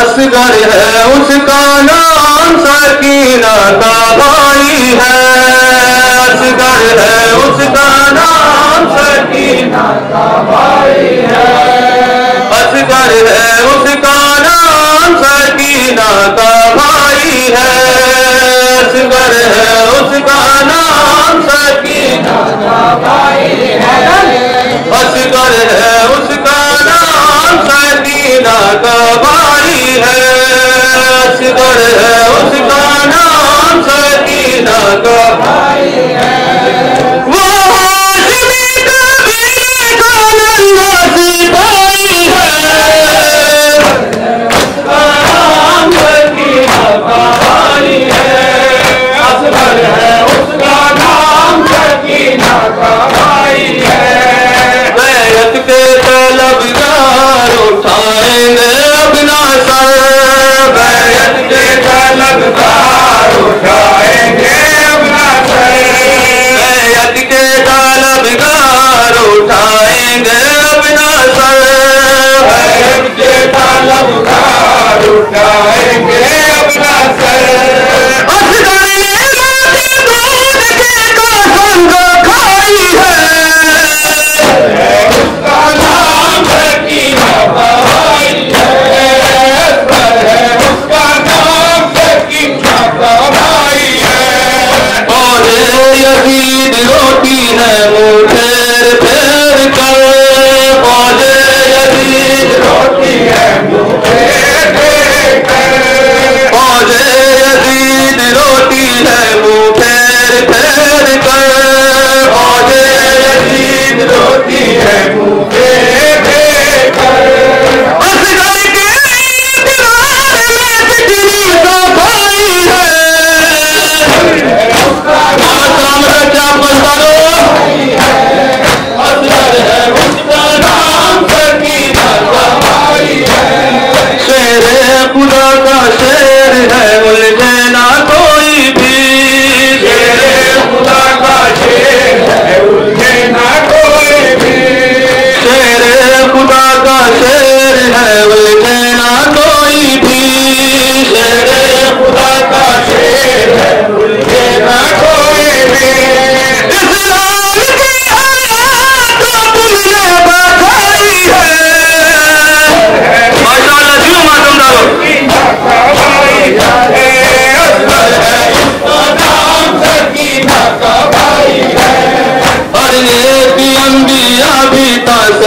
असगर है उसका नाम सकीना का भाई है। असगर है उसका नाम Sakina Santo. Tá, gbọ́dọ̀ ṣe.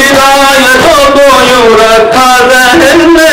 hidayet oldu yurak kaderinde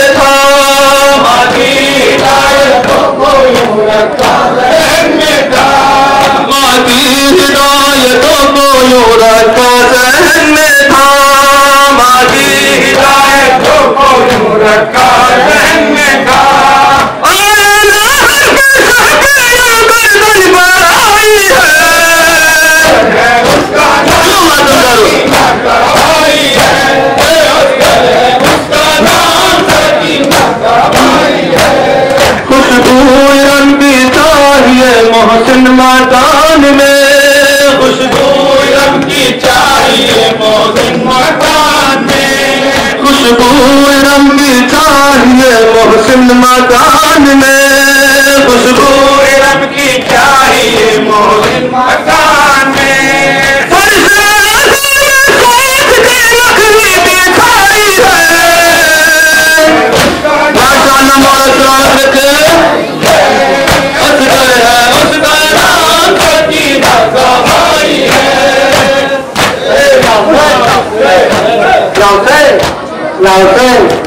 मकान में खुशबू रब की चाहिए मोहसिन मकान में। खुशबू रंग की चाहिए मोहसिन मकान में। Então,